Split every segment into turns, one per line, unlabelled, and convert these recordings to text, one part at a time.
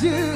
do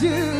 do.